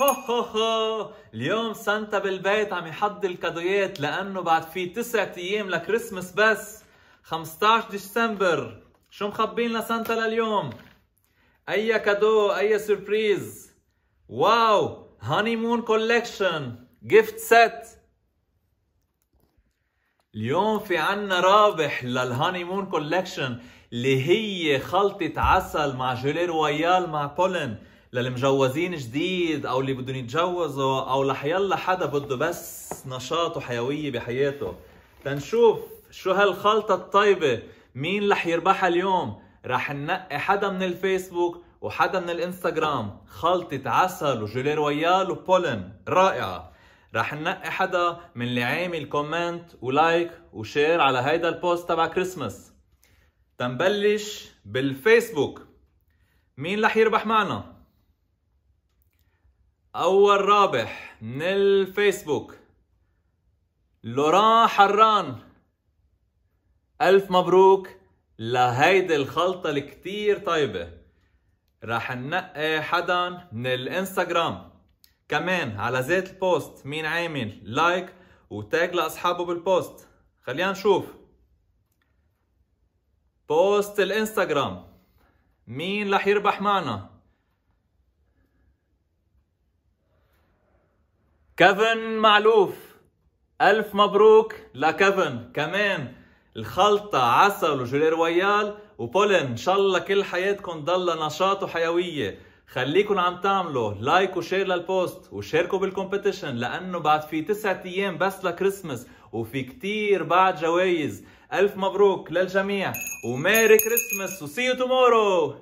هو هو هو اليوم سانتا بالبيت عم يحضر الكادويات لأنه بعد في تسعة أيام لكريسمس بس 15 ديسمبر. شو مخبين لنا سانتا لليوم؟ أي cadeau أي surprise wow honeymoon collection gift set اليوم في عنا رابح لل honeymoon collection اللي هي خلطة عسل مع gelée royale مع pollen. للمجوزين جديد أو اللي بدهم يتجوزوا أو لحيلا حدا بده بس نشاط وحيويه بحياته. تنشوف شو هالخلطة الطيبة مين رح يربحها اليوم؟ رح ننقي حدا من الفيسبوك وحدا من الإنستغرام. خلطة عسل و gelée royale و pollen. رائعة. رح ننقي حدا من اللي عامل comment و like و share على هيدا ال post تبع كريسمس تنبلش بالفيسبوك. مين رح يربح معنا؟ أول رابح من الفيسبوك لوران حران. ألف مبروك لهيدي الخلطة الكتير طيبة. راح ننقي حدا من الإنستغرام. كمان على ذات ال post مين عامل like و tag لأصحابه بال post. خلينا نشوف. post الإنستغرام. مين رح يربح معنا؟ كيفن معلوف. ألف مبروك لكيفن كمان الخلطة عسل و gelée royale و pollen. إن شاء الله كل حياتكم ضل نشاط وحيوية. خليكم عم تعملوا like و share لل post وشاركوا بال competition لأنه بعد في تسعة أيام بس لكريسمس وفي كتير بعد جوايز ألف مبروك للجميع. و merry Christmas و see you tomorrow